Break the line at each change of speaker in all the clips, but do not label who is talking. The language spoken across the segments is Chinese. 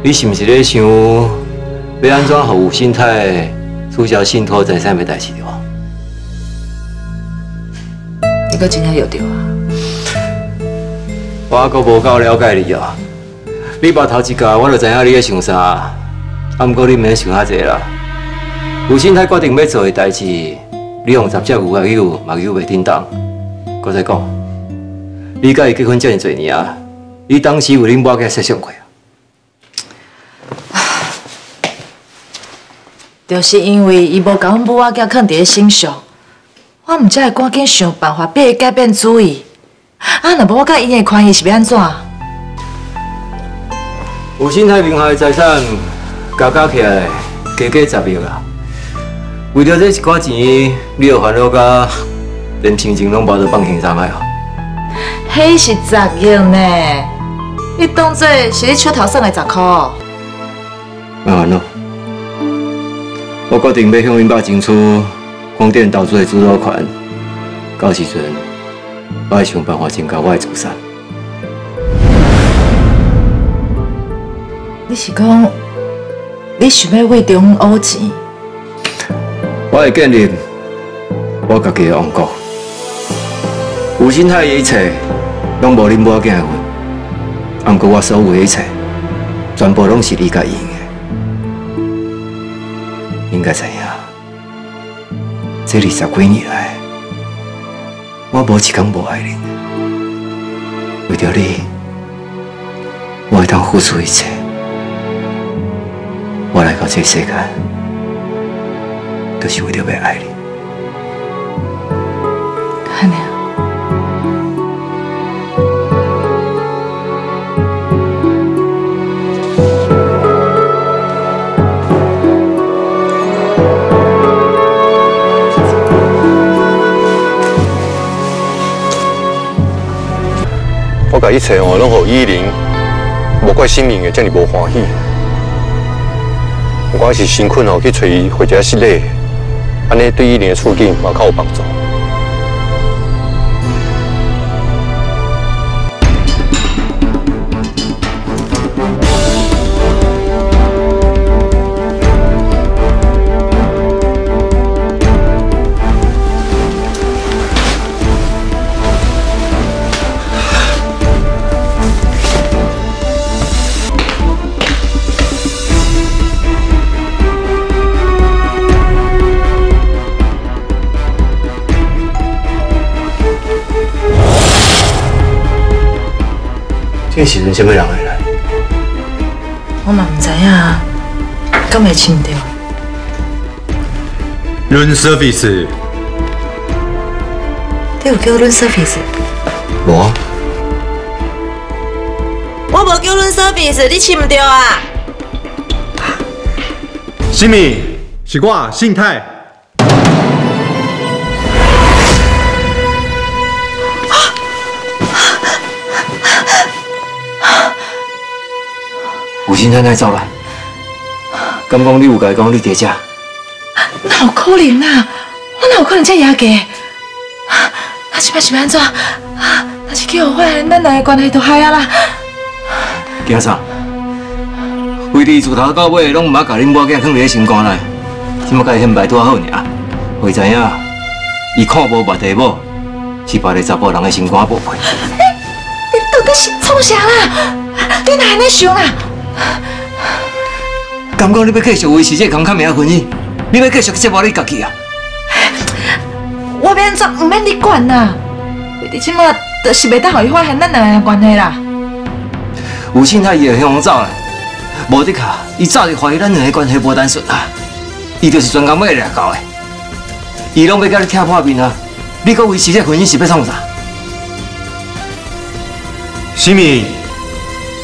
你是不是在想要安怎让吴新泰取消信托财产的代志对吧？
你搁真正有对啊？
我阁无够了解你哦。你把头一届我就知影你在想啥，啊，不过你免想遐济啦。吴新泰决定要做的代志，你用十只牛啊油嘛油袂叮当。搁再讲，你甲伊结婚这么多年啊，你当时有恁母甲设想过
就是因为伊无甲阮母仔囝放伫咧身上，我毋才会赶紧想办法逼伊改变主意。啊，若无我甲伊的关系是要安怎？
有新泰名下的财产加加起来加加十亿啦。为了这一寡钱，你有烦恼甲连亲情拢无得放轻松啊？
迄是十亿呢，你当作是你手头算的十块？
别烦恼，我决定要向恁爸争取光电投资的主导权，到时阵我会想办法增加我的资产。
你是讲，你想要为中欧钱？
我会建立我家己的王国。吴新泰的一切，拢无恁母仔囝的份。不过我所有的一切，全部拢是你甲伊的。应该知影，这二十几年来，我无一天无爱恁。为着你，我会当付出一切。我来到这世界，就是为了要爱你。
我甲一切哦，拢予依林，无怪性命的遮尔无欢喜。我是辛苦哦去找伊回家失礼，安尼对依林的处境嘛较有帮助。
这时阵什么人会来？
我嘛唔知影，敢会亲着
？Room service，
你有叫 room service？
无啊，
我无叫 room service，你亲唔掉啊？
新米是我信泰。
吴新太太走来，敢讲你有甲伊讲你伫遮？
哪有可能啊？我哪有可能遮野个？啊，即摆是要安怎？啊，若是去互坏，咱两个关系都害啊啦！
惊啥？为你自头到尾拢毋捌甲恁母仔囝放伫咧心肝内，即马甲伊显摆拄好尔。会知影，伊看无目地某，是别个查甫人的心肝宝贝。
你到底是创啥啦？你哪安尼想啦？
敢讲你要继续维持这康康名婚姻？你要继续折磨你家己啊？
我要安怎？毋免你管啦！你即马就是袂当互伊发现咱两个关系啦。
吴信泰伊会向走嘞，无得卡，伊早就怀疑咱两个关系无单纯啊！伊就是专工要掠到的，伊拢要甲你拆破面啊！你搁维持这婚姻是要创啥？
西米，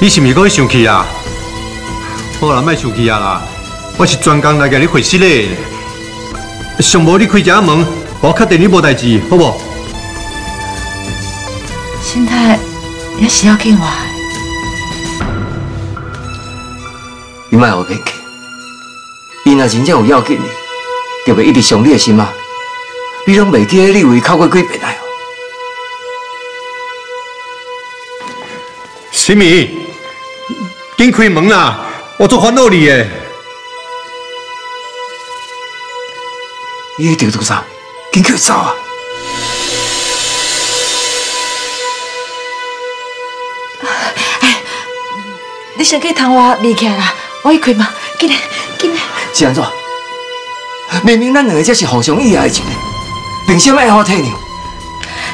你是毋是搁去生气啊？好啦，卖生气啊啦！我是专工来甲你回信的。上无你开这门，我确定你无代志，好无？
心态也是要紧我的。
你莫有客气，伊若真正有要紧的，就会一直伤你的心啊！你拢袂记得你为伊哭过几遍来哦？
新米，紧开门啦！我做烦恼你诶。
你去调做啥？紧去走啊！
你先去窗外离开啦，我去开门，紧来，紧来。
是安怎？明明咱两个才是互相意爱情的，凭什么爱好体谅？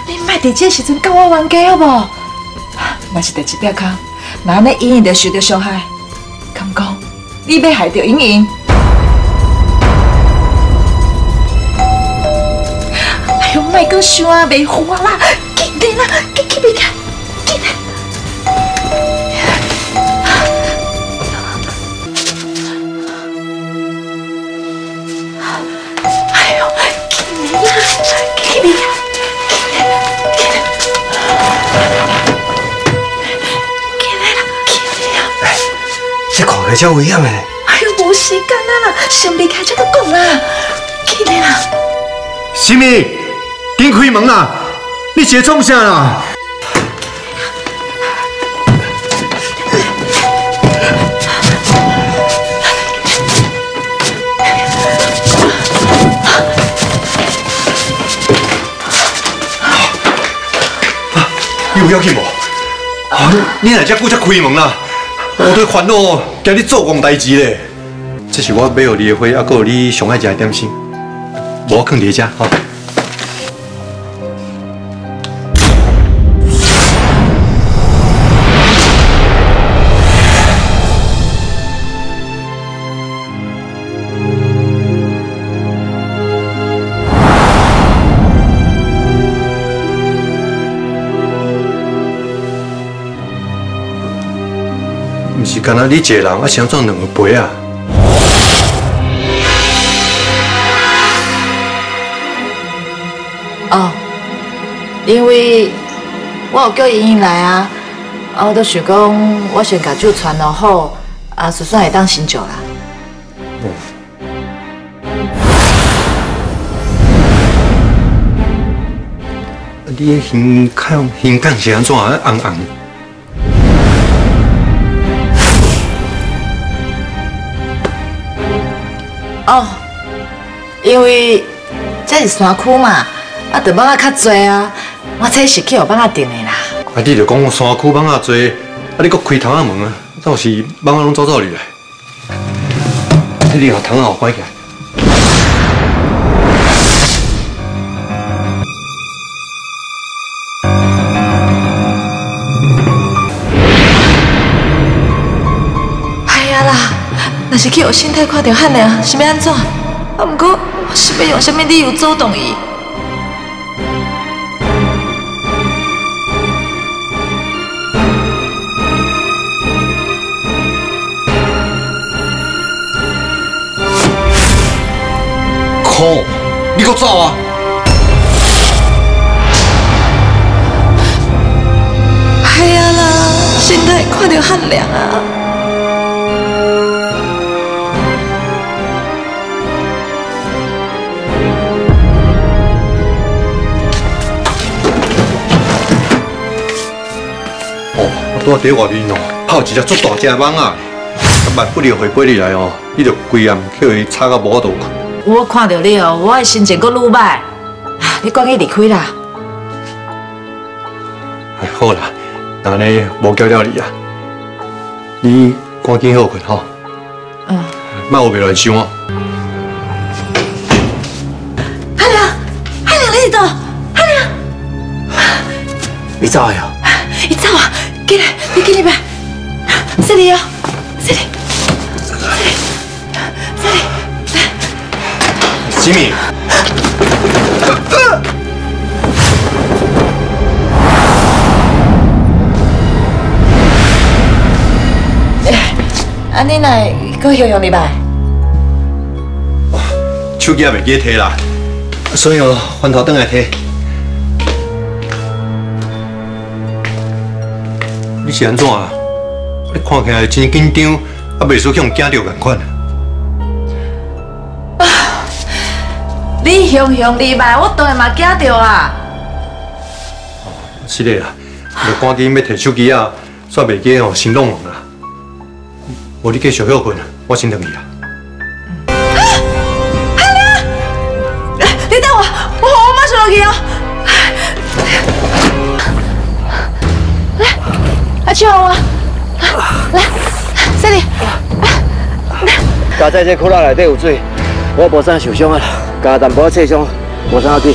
你莫伫这时阵跟我冤家好无？若是第一条空，那安尼莹莹就受到伤害。你要害着莹莹？哎呦，莫搁想啊，袂花啦，紧点啦，紧去离开，
这看起来真危险的。
哎呦，无时间啊啦，先离开这个讲啦，起来啦！
什么？紧开门啦！你是在创啥啦？你有要紧无？啊，你哪只顾才开门啦？我对烦恼，惊你做戆代志咧。这是我买给你的花，还佫有你上爱食的点心，无我放伫遮吼。是干那你一个人，啊，是安怎两个杯啊？
哦，因为我有叫莹莹来啊，啊，我都想讲，我先甲酒传落好，啊，就算会当醒酒啦。
你的形看形感是安怎啊？红红。
哦，因为这是山区嘛，啊，着蚊仔较多啊，我这是去有蚊仔订的啦。
啊，你就讲山区蚊仔多，啊，你搁开窗仔门啊，到时蚊仔拢走走你来。你你互窗仔互关起来。
是去互身体看到汉良，是要安怎？啊，毋过我是要用什么理由阻挡伊？
靠！你搁走啊！
哎呀啦，身体看到汉良啊！
哦，我拄仔伫外面哦，泡一只足大只的蚊仔，啊，万不了回归你来哦，你就规暗叫伊吵到无法度困。
我看到你哦，我的心情阁愈歹。啊你赶紧离开啦！
哎，好啦，那安尼无叫了你啊，你赶紧好困吼，
嗯，
莫有别乱想哦。
汉良，汉良你伫倒？汉良，
你走的哦？
你走啊！进来，你进来吧。这里哦，这里，这里，
吉米，
啊，你来搁用用你吧。
手机也袂记摕啦，所以哦，翻头转来摕。你是安怎啊？你看起来真紧张，啊，袂输向惊着共款。
你雄雄你吧，我当然嘛惊到啊。
是的啦，就赶紧要摕手机啊，煞袂记哦，先弄弄啦。
无你继续休困，我先回去啊。
来，阿秋啊，来，这里。
家在这裤衩内底有水，我无啥受伤啊，加淡薄刺伤，无啥要紧。